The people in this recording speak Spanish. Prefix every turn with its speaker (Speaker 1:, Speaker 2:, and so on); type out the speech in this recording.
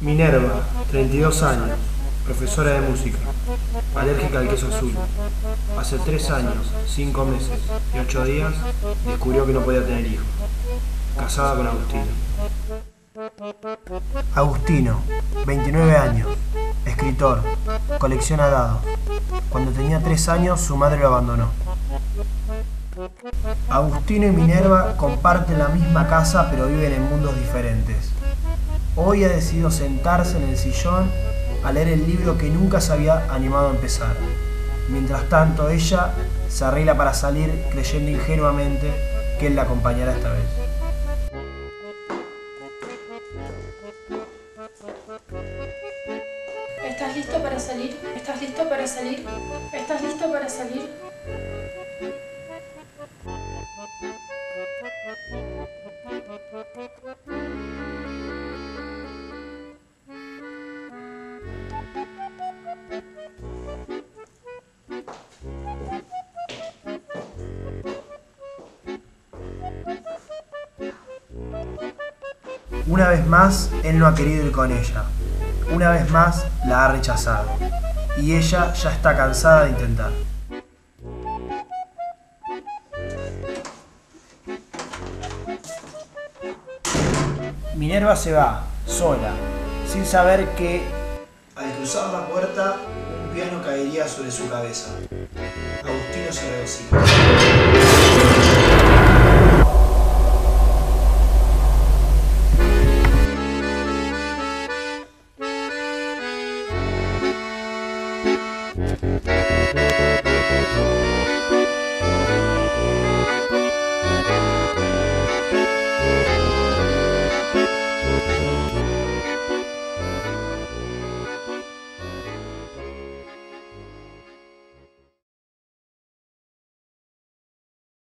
Speaker 1: Minerva, 32 años, profesora de música, alérgica al queso azul. Hace 3 años, 5 meses y 8 días descubrió que no podía tener hijos. Casada con Agustino.
Speaker 2: Agustino, 29 años, escritor, colecciona dados. Cuando tenía 3 años su madre lo abandonó. Agustino y Minerva comparten la misma casa pero viven en mundos diferentes. Hoy ha decidido sentarse en el sillón a leer el libro que nunca se había animado a empezar. Mientras tanto ella se arregla para salir creyendo ingenuamente que él la acompañará esta vez.
Speaker 3: ¿Estás listo para salir? ¿Estás listo para salir? ¿Estás listo para salir?
Speaker 2: Una vez más, él no ha querido ir con ella. Una vez más, la ha rechazado. Y ella ya está cansada de intentar. Minerva se va, sola, sin saber que al cruzar la puerta, un piano caería sobre su cabeza. Agustino se regocija.